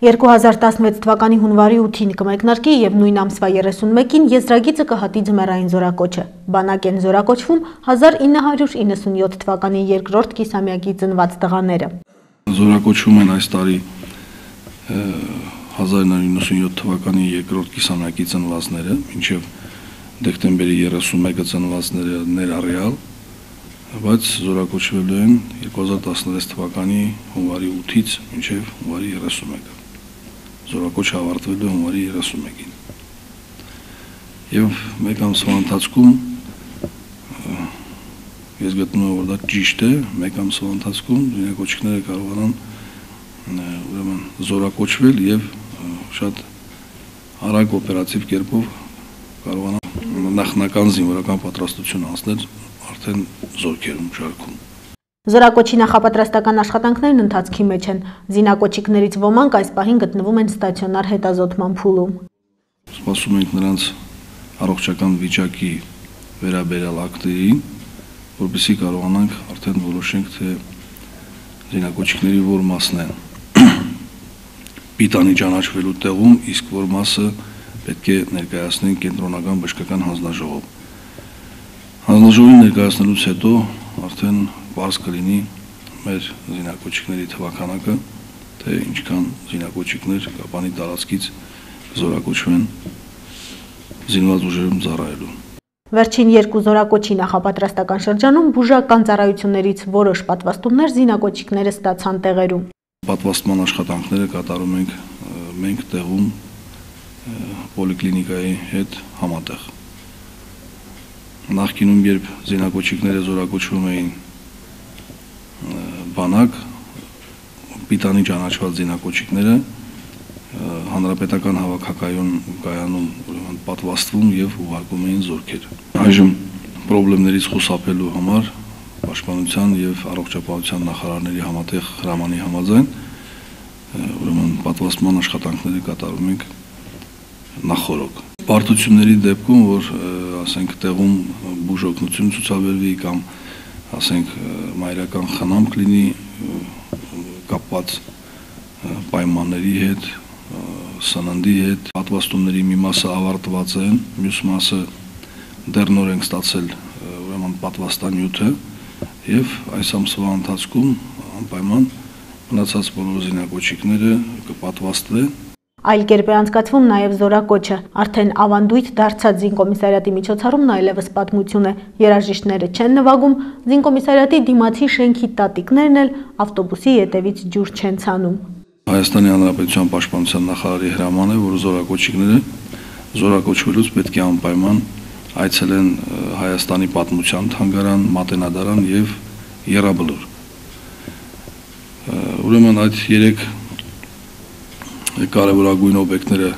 2016 թվականի հունվարի 8-ին կմեկնարկի եւ նույն ամսվա 31-ին եզրագիծը կհատի ձմեռային զորակոչը։ Բանակ են զորակոչվում 1997 թվականի երկրորդ կիսամյակի ծնված տղաները։ Զորակոչվում են այս տարի 1997 թվականի երկրորդ կիսամյակի ծնվածները, մինչև դեկտեմբերի 31-ը ծնվածները ներառյալ, բայց զորակոչվելու են 2016 թվականի հունվարի 8-ից մինչև հունվարի 31-ը զորակոչը ավարտվելու է հունվարի 31-ին։ Եվ մեկ ամսվա ընթացքում ես գտնում եմ, որ դա ճիշտ է, մեկ ամսվա ընթացքում զինակոչիկները կարողանան ուրեմն զորակոչվել եւ շատ արագ օպերատիվ կերպով կարողանան նախնական զինվորական պատրաստություն անցնել արդեն զորքերում շարքում։ Զորակոչի նախապատրաստական աշխատանքներն ընթացքի մեջ են։ Զինակոչիկներից ոմանք այս պահին գտնվում են ստացիոնար հետազոտման փուլում։ Սպասում ենք նրանց առողջական վիճակի վերաբերյալ ակտերին, որովհետեւ կարողանանք արդեն որոշենք, թե զինակոչիկների որ մասն են պիտանի ճանաչվելու տեղում, իսկ որ մասը պետք է ներկայացնենք կենտրոնական բժշկական հանձնաժողով։ Հանձնաժողովին ներկայացնելուց հետո արդեն բարձ կլինի մեր զինակոչիկների թվականակը, թե ինչքան զինակոչիկներ Կապանի տարածքից զորակոչվեն զինված ուժերում ծառայելու։ Վերջին երկու զորակոչի նախապատրաստական շրջանում բուժական ծառայություններից որոշ պատվաստումներ զինակոչիկները ստացան տեղերում։ Պատվաստման աշխատանքները կատարում ենք մենք տեղում պոլիկլինիկայի հետ համատեղ։ Նախկինում երբ զինակոչիկները զորակոչվում էին բանակ պիտանի ճանաչված զինակոչիկները հանրապետական հավաքակայուն կայանում ուրեմն պատվաստվում եւ ուղարկում էին զորքեր։ Այժմ խնդիրներից խուսափելու համար պաշտպանության եւ առողջապահության նախարարների համատեղ հրամանի համաձայն ուրեմն պատվաստման աշխատանքները կատարում ենք նախորոք։ Բարդությունների դեպքում, որ ասենք տեղում բուժօգնություն ցուցաբերվի կամ ասենք մայրական խնամք լինի կապված պայմանների հետ, սննդի հետ, պատվաստումների մի մասը ավարտված են, մյուս մասը դեռ նոր ենք ստացել ուրեմն պատվաստանյութը եւ այս ամսվա ընթացքում անպայման մնացած բոլոր զինագոչիկները կպատվաստվեն Այլ կերպ է անցկացվում նաև զորակոչը։ Արդեն ավանդույթ դարձած զինկոմիսարիատի միջոցառումն այլևս պատմություն է։ Երաժիշտները չեն նվագում, զինկոմիսարիատի դիմացի շենքի տատիկներն էլ ավտոբուսի ետևից ջուր չեն ցանում։ Հայաստանի Հանրապետության Պաշտպանության նախարարի հրաման է, որ զորակոչիկները զորակոչվելուց պետք է անպայման այցելեն Հայաստանի պատմության թանգարան, մատենադարան եւ Եռաբլուր։ Ուրեմն այդ երեք կարևորագույն օբյեկտները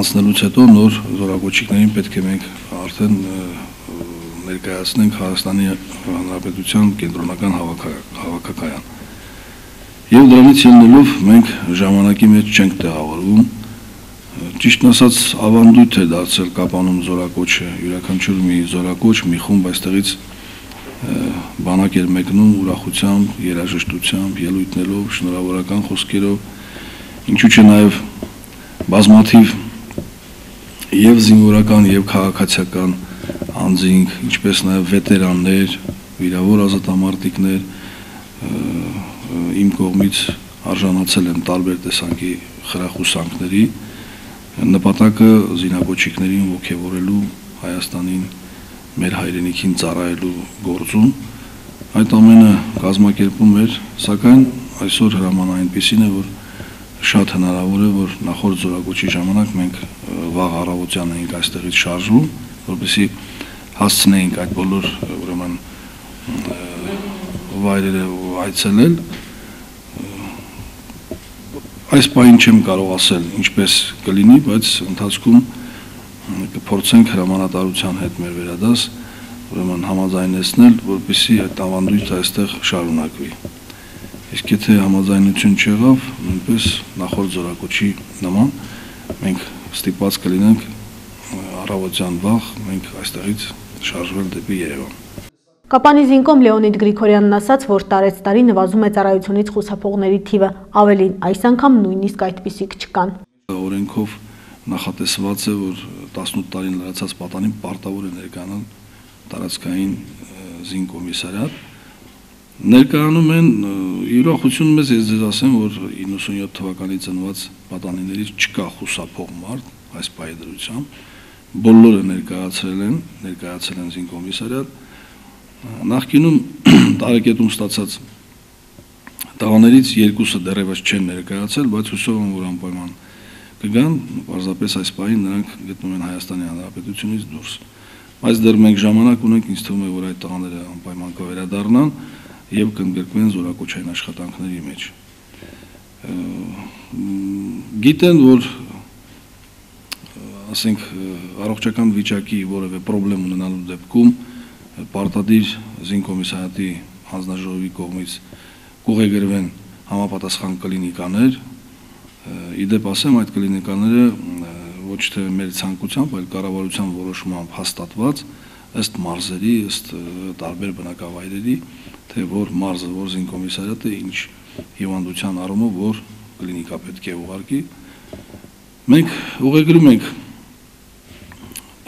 անցնելուց հետո նոր զորակոչիկներին պետք է մենք արդեն ներկայացնենք Հայաստանի Հանրապետության կենտրոնական հավաքակայան։ Եվ դրանից ելնելով մենք ժամանակի մեջ չենք տեղավորվում։ Ճիշտն ասած, ավանդույթ է դարձել կապանում զորակոչը, յուրաքանչյուր մի զորակոչ, մի խումբ այստեղից բանակ էր մեկնում ուրախությամբ, երաժշտությամբ, ելույթներով, շնորհավորական խոսքերով ինչու՞ չէ նաև բազմաթիվ եւ զինվորական եւ քաղաքացիական անձինք, ինչպես նաև վետերաններ, վիրավոր ազատամարտիկներ իմ կողմից արժանացել են տարբեր տեսանկի խրախուսանքների նպատակը զինագոչիկներին ողջևորելու Հայաստանին մեր հայրենիքին ծառայելու գործում այդ ամենը կազմակերպում էր սակայն այսօր հրաման այնպեսին է որ շատ հնարավոր է, որ նախորդ զորակոչի ժամանակ մենք վաղ առավոտյան էինք այստեղից շարժվում, որպեսզի հասցնեինք այդ բոլոր ուրեմն վայրերը այցելել։ Այս պահին չեմ կարող ասել ինչպես կլինի, բայց ընթացքում կփորձենք հրամանատարության հետ մեր վերադաս ուրեմն համաձայնեցնել, որպեսզի այդ ավանդույթը այստեղ շարունակվի։ Իսկ եթե համաձայնություն չեղավ, նույնպես նախորդ զորակոչի նման մենք ստիպված կլինենք առավոտյան վաղ մենք այստեղից շարժվել դեպի Երևան։ Կապանի զինկոմ Լեոնիդ Գրիգորյանն ասաց, որ տարեց տարի նվազում է ծառայությունից խուսափողների թիվը, ավելին այս անգամ նույնիսկ այդպիսիք չկան։ Օրենքով նախատեսված է, որ 18 տարին լրացած պատանին պարտավոր է ներկանալ տարածքային զինկոմիսարիատ։ Ներկայանում են յուրախություն մեզ ես ձեզ ասեմ, որ 97 թվականի ծնված պատանիներից չկա խուսափող մարդ այս բայդրությամբ։ Բոլորը ներկայացրել են, ներկայացրել են զինկոմիսարիատ Նախկինում տարեկետում ստացած տղաներից երկուսը դեռևս չեն ներկայացել, բայց հուսով եմ, որ անպայման կգան, պարզապես այս պահին նրանք գտնում են Հայաստանի Հանրապետությունից դուրս։ Բայց դեռ մենք ժամանակ ունենք, ինձ թվում է, որ այդ տղաները անպայման կվերադառնան եւ կընդգրկվեն զորակոչային աշխատանքների մեջ։ Գիտեն, որ ասենք առողջական վիճակի որևէ խնդրեմ ունենալու դեպքում պարտադիր զինկոմիսարիատի հանձնաժողովի կողմից կուղեգրվեն համապատասխան կլինիկաներ, իդեպ ասեմ այդ կլինիկաները ոչ թե մեր ցանկությամբ, այլ կառավարության որոշմամբ հաստատված ըստ մարզերի, ըստ տարբեր բնակավայրերի, թե որ մարզը, որ զինկոմիսարիատը ինչ հիվանդության առումով որ կլինիկա պետք է ուղարկի։ Մենք ուղեգրում ենք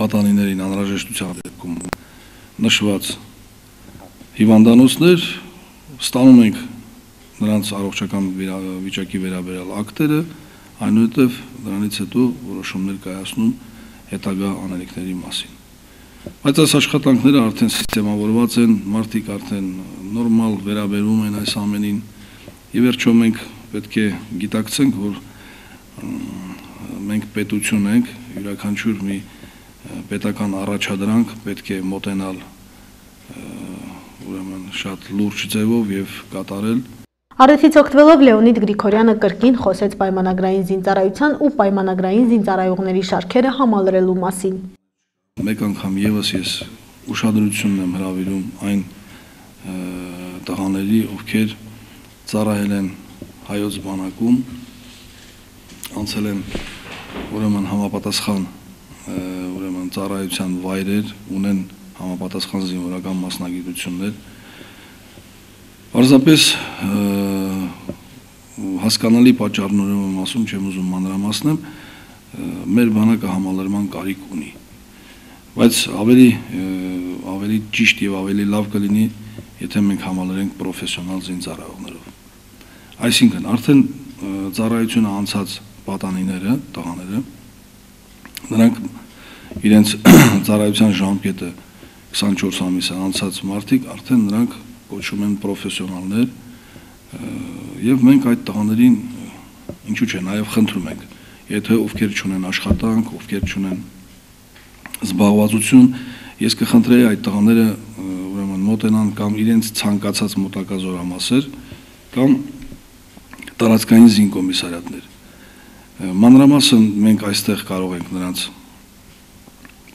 պատանիներին անհրաժեշտության դեպքում նշված հիվանդանոցներ ստանում ենք նրանց առողջական վիճակի վերաբերյալ ակտերը, այնուհետև դրանից հետո որոշումներ կայացնում հետագա անելիքների մասին։ Բայց այս աշխատանքները արդեն սիստեմավորված են, մարդիկ արդեն նորմալ վերաբերվում են այս ամենին։ Եվ վերջո մենք պետք է գիտակցենք, որ մենք պետություն ենք, յուրաքանչյուր մի պետական առաջադրանք պետք է մոտենալ ուրեմն շատ լուրջ ձևով եւ կատարել Արեթից օգտվելով Լեոնիդ Գրիգորյանը կրկին խոսեց պայմանագրային զինծառայության ու պայմանագրային զինծառայողների շարքերը համալրելու մասին։ Մեկ անգամ եւս ես ուշադրությունն եմ հրավիրում այն տղաների, ովքեր ծառայել են հայոց բանակում, անցել են ուրեմն համապատասխան ուրեմն ծառայության վայրեր, ունեն համապատասխան զինվորական մասնագիտություններ։ Պարզապես հասկանալի պատճառներով եմ ասում, չեմ ուզում մանրամասնեմ, մեր բանակը համալրման կարիք ունի։ Բայց ավելի ավելի ճիշտ եւ ավելի լավ կլինի, եթե մենք համալրենք պրոֆեսիոնալ զինծառայողներով։ Այսինքն արդեն ծառայությունը անցած պատանիները, տղաները, նրանք իրենց ծառայության ժամկետը 24 ամիս անցած մարդիկ արդեն նրանք կոչում են պրոֆեսիոնալներ եւ մենք այդ տղաներին ինչու՞ չէ նաեւ խնդրում ենք եթե ովքեր չունեն աշխատանք, ովքեր չունեն զբաղվածություն, ես կխնդրեի այդ տղաները ուրեմն մոտենան կամ իրենց ցանկացած մոտակա զորամասեր կամ տարածքային զինկոմիսարիատներ։ Մանրամասն մենք այստեղ կարող ենք նրանց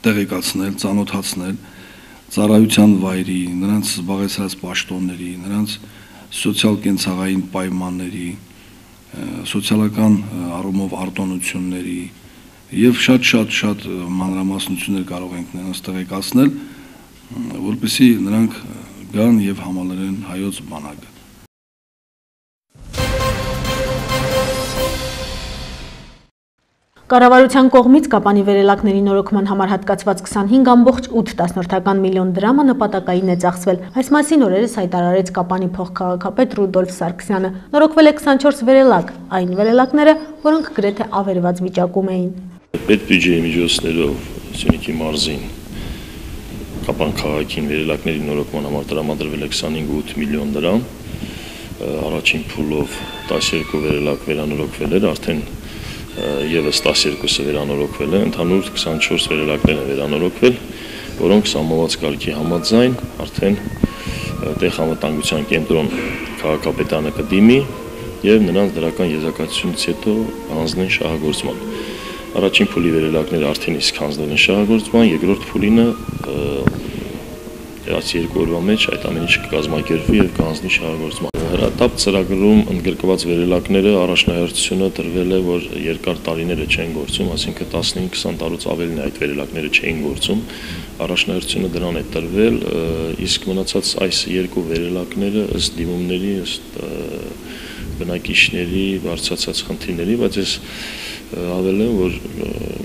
տեղեկացնել, ծանոթացնել, ծառայության վայրի, նրանց զբաղեցրած պաշտոնների, նրանց սոցիալ-կենցաղային պայմանների, սոցիալական առումով արտոնությունների եւ շատ-շատ-շատ մանրամասնություններ կարող ենք նրանց տեղեկացնել, որպեսզի նրանք գան եւ համալրեն հայոց բանակը։ Կառավարության կողմից Կապանի վերելակների նորոգման համար հատկացված 25.8 միլիոն դրամը նպատակային է ծախսվել։ Այս մասին օրերս հայտարարեց Կապանի փոխքաղաքապետ Ռուդոլֆ Սարգսյանը։ Նորոգվել է 24 վերելակ, այն վերելակները, որոնք գրեթե ավերված վիճակում էին։ Պետբյուջեի միջոցներով Սյունիքի մարզին Կապան քաղաքին վերելակների նորոգման համար տրամադրվել է 25.8 միլիոն դրամ։ Առաջին փուլով 12 վերելակ վերանորոգվել էր, արդեն եւս 12-ը վերանորոգվել է, ընդհանուր 24 վերելակներ են վերանորոգվել, որոնք սահմանված կարգի համաձայն արդեն տեղ անվտանգության կենտրոն քաղաքապետանը կդիմի եւ նրանց դրական եզակացությունից հետո հանձնեն շահագործման։ Առաջին փուլի վերելակները արդեն իսկ հանձնել են շահագործման, երկրորդ փուլինը այս երկու օրվա մեջ այդ ամեն ինչը կկազմակերպվի եւ կհանձնի շահագործման։ Հրատապ ծրագրում ընդգրկված վերելակները առաջնահերթությունը տրվել է, որ երկար տարիները չեն գործում, այսինքն 15-20 տարուց ավելին այդ վերելակները չէին գործում։ Առաջնահերթությունը դրան է տրվել, իսկ մնացած այս երկու վերելակները ըստ դիմումների, ըստ բնակիչների բարձրացած խնդիրների, բայց ես ավելեմ, որ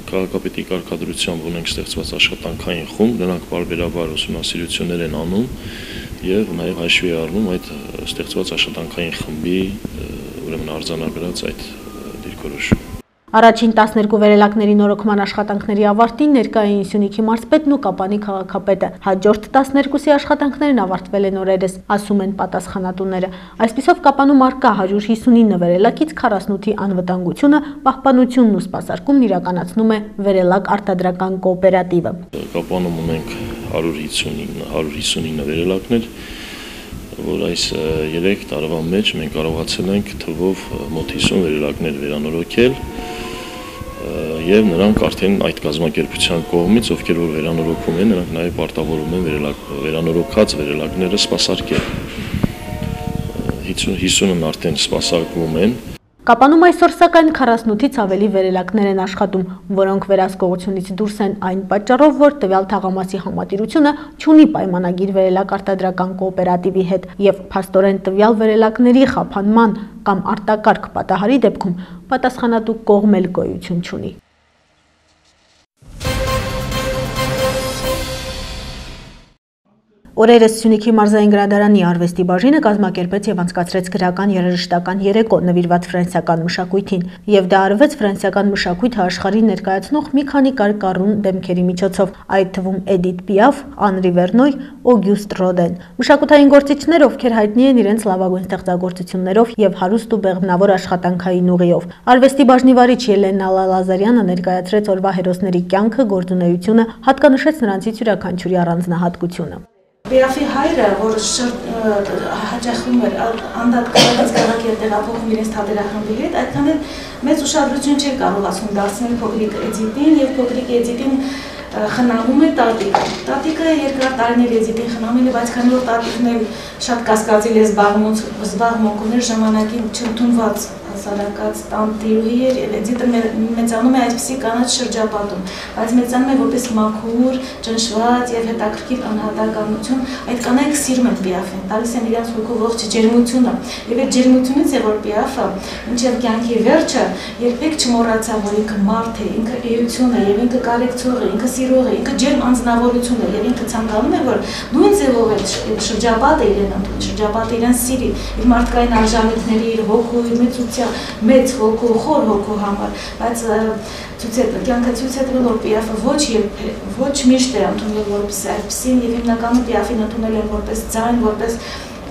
քաղաքապետի կարգադրությամբ ունենք ստեղծված աշխատանքային խումբ, նրանք բարբերաբար ուսումնասիրություններ են անում եւ նաեւ հաշվի առնում այդ ստեղծված աշխատանքային խմբի ուրեմն արձանագրած այդ դիրքորոշումը Առաջին 12 վերելակների նորոգման աշխատանքների ավարտին ներկային Սյունիքի մարզպետն ու Կապանի քաղաքապետը։ Հաջորդ 12-ի աշխատանքներն ավարտվել են օրերս, ասում են պատասխանատուները։ Այսպիսով Կապանում արկա 159 վերելակից 48-ի անվտանգությունը, պահպանությունն ու սպասարկումն իրականացնում է վերելակ արտադրական կոոպերատիվը։ Կապանում ունենք 159 159 վերելակներ որ այս 3 տարվա մեջ մենք կարողացել ենք թվով մոտ 50 վերելակներ վերանորոգել եւ նրանք արդեն այդ կազմակերպության կողմից, ովքեր որ վերանորոգվում են, նրանք նաեւ պարտավորում են վերելակ վերանորոգած վերելակները սպասարկել։ 50 50-ն արդեն սպասարկվում են։ Կապանում այսօր սակայն 48-ից ավելի վերելակներ են աշխատում, որոնք վերահսկողությունից դուրս են այն պատճառով, որ տվյալ թաղամասի համատիրությունը չունի պայմանագիր վերելակ արտադրական կոոպերատիվի հետ եւ փաստորեն տվյալ վերելակների խափանման կամ արտակարգ պատահարի դեպքում պատասխանատու կողմ էլ գոյություն չունի։ Օրերս Սյունիքի մարզային գրադարանի արվեստի բաժինը կազմակերպեց եւ անցկացրեց գրական երաժշտական երեկո նվիրված ֆրանսիական մշակույթին եւ դա արվեց ֆրանսիական մշակույթը աշխարհին ներկայացնող մի քանի կարկառուն դեմքերի միջոցով, այդ թվում Էդիթ Պիաֆ, Անրի Վերնոյ, Օգյուստ Ռոդեն։ Մշակութային գործիչներ, ովքեր հայտնի են իրենց լավագույն ստեղծագործություններով եւ հարուստ ու բեղմնավոր աշխատանքային ուղիով։ Արվեստի բաժնի վարիչ Ելենա Լալազարյանը ներկայացրեց օրվա հերոսների կյանքը, գործունեությունը, հատկանշեց նրանցից յուրաքանչյուրի առանձնահատկությունը։ Բիաֆի հայրը, որ հաճախում էր անդադ քաղաքից քաղաքի տեղափոխում իրենց թատերախմբի հետ, այդքան էլ մեծ ուշադրություն չէր կարողացում դարձնել փոքրիկ Էդիտին եւ փոքրիկ Էդիտին խնամում է տատիկը։ Տատիկը երկար տարիներ Էդիտին խնամել է, բայց քանի որ տատիկն էլ շատ կասկածի զբաղմունք, զբաղմունք ուներ ժամանակին չընդունված հասարակած տանտիրուհի էր եւ էդիտը մեծանում է այսպիսի կանաչ շրջապատում, բայց մեծանում է որպես մաքուր, ճնշված եւ հետաքրքիր անհատականություն, այդ կանայք սիրում են Պիաֆին, տալիս են իրենց հոգու ողջ ջերմությունը եւ այդ ջերմությունից է որ Պիաֆը մինչեւ կյանքի վերջը երբեք չմոռացավ որ ինքը մարդ է, ինքը էություն է եւ ինքը կարեկցող է, ինքը սիրող է, ինքը ջերմ անձնավորություն է եւ ինքը ցանկանում է որ նույն ձևով այդ շրջապատը իրեն ընդունի, շրջապատը իրեն սիրի, իր մարդկային արժանինքների, իր հոգու, իր մեծության մեծ հոգու, խոր հոգու համար, բայց ցույց է կյանքը ցույց է տվել որ պիաֆը ոչ ոչ միշտ է ընդունել որպես այսպեսին եւ հիմնականում պիաֆին ընդունել են որպես ձայն, որպես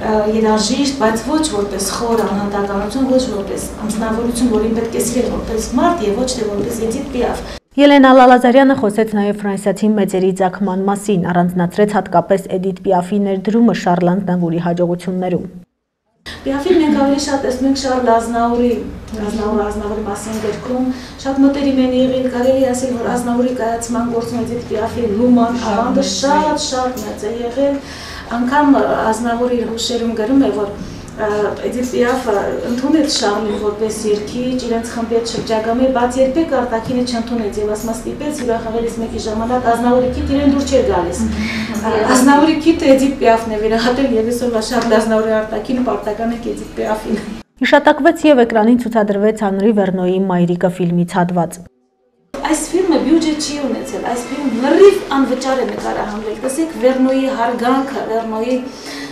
երաժիշտ, բայց ոչ որպես խոր անհատականություն, ոչ որպես անձնավորություն, որին պետք է սիրել որպես մարդ եւ ոչ թե որպես Էդիթ Պիաֆ։ Ելենա Լալազարյանը խոսեց նաև ֆրանսիացի մեծերի ցակման մասին, առանձնացրեց հատկապես Էդիթ Պիաֆի ներդրումը Շարլան Տանվուրի հաջողություններում։ Պիաֆին մենք ավելի շատ տեսնում ենք Շարլ Ազնաուրի, Ազնաուր Ազնաուրի մասին գրքում, շատ մտերիմ են եղել, կարելի ասել, որ Ազնաուրի կայացման գործում այդ Պիաֆի լուման ավանդը շատ շատ մեծ է եղել, անգամ Ազնաուրի հուշերում գրում է, որ Էդիթ Պիաֆը ընդունեց Շարլին որպես երկիչ, իրենց խմբի հետ շրջագամի, բայց երբեք արտակինը չընդունեց եւ ասма ստիպեց յուրախաղերից մեկի ժամանակ Ազնավուրի քիթ իրեն դուր չէր գալիս։ Ազնավուրի քիթը Էդիթ Պիաֆն է վերահանել եւ այսօր Շարլ Ազնավուրի արտակինը պարտական է Էդիթ Պիաֆին։ Հիշատակվեց եւ էկրանին ցուցադրվեց Անրի Վերնոյի Մայրիկը ֆիլմից հատված։ Այս ֆիլմը բյուջետ չի ունեցել, այս ֆիլմ լրիվ անվճար է նկարահանվել։ Տեսեք Վերնոյի հարգանքը, Վերնոյի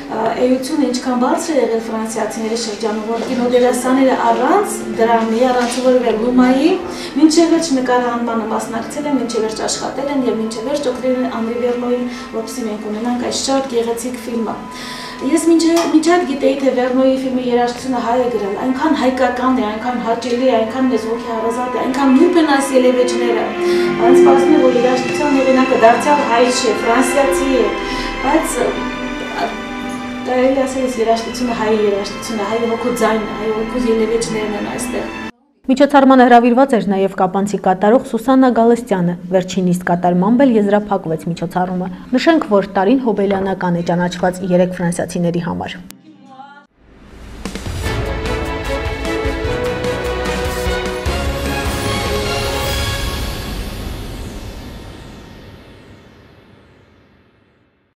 էությունը ինչքան բարձր է եղել ֆրանսիացիների շրջանում, որ կինոդերասանները առանց դրամի, առանց որևէ լումայի, մինչև վերջ նկարահանմանը մասնակցել են, մինչև վերջ աշխատել են եւ մինչև վերջ օգնել են Անրի Վերնոյին, որպեսզի մենք ունենանք այս շատ գեղեցիկ ֆիլմը։ Ես մինչև գիտեի թե Վերնոյի ֆիլմի երաժշտությունը հայ է գրել, այնքան հայկական է, այնքան հաճելի է, այնքան մեզ ոգեհարազատ է, այնքան նույնպես այս ելևէջները։ Բայց սպասում է որ երաժշտության հեղինակը դարձյալ հայ չէ, ֆրանսիացի է, բայց կարելի ասել երաժշտությունը հայ երաժշտությունը, հայ հոգու ձայնը, հայ հոգու ելևէջներն են այստեղ։ Միջոցառմանը հրավիրված էր նաև կապանցի կատարող Սուսաննա Գալստյանը։ Վերջին իսկ կատարմամբ էլ եզրափակվեց միջոցառումը։ Նշենք, որ տարին հոբելյանական է ճանաչված երեք ֆրանսիացիների համար։